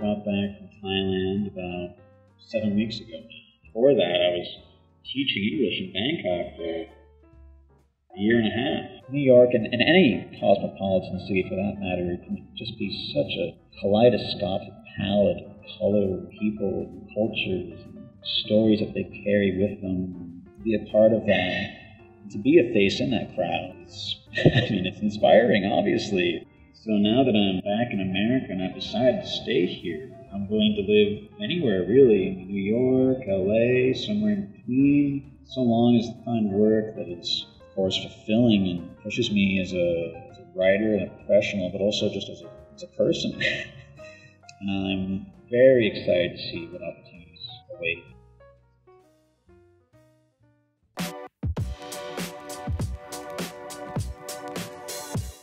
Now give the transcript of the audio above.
got back from Thailand about seven weeks ago. Before that, I was teaching English in Bangkok for a year and a half. New York, and, and any cosmopolitan city for that matter, can just be such a kaleidoscopic palette of color, people, cultures, stories that they carry with them. To be a part of that, to be a face in that crowd, I mean, it's inspiring, obviously. So now that I'm back in America and I've decided to stay here, I'm willing to live anywhere really New York, LA, somewhere in between, so long as I find work that is, of course, fulfilling and pushes me as a, as a writer and a professional, but also just as a, as a person. I'm very excited to see what opportunities await.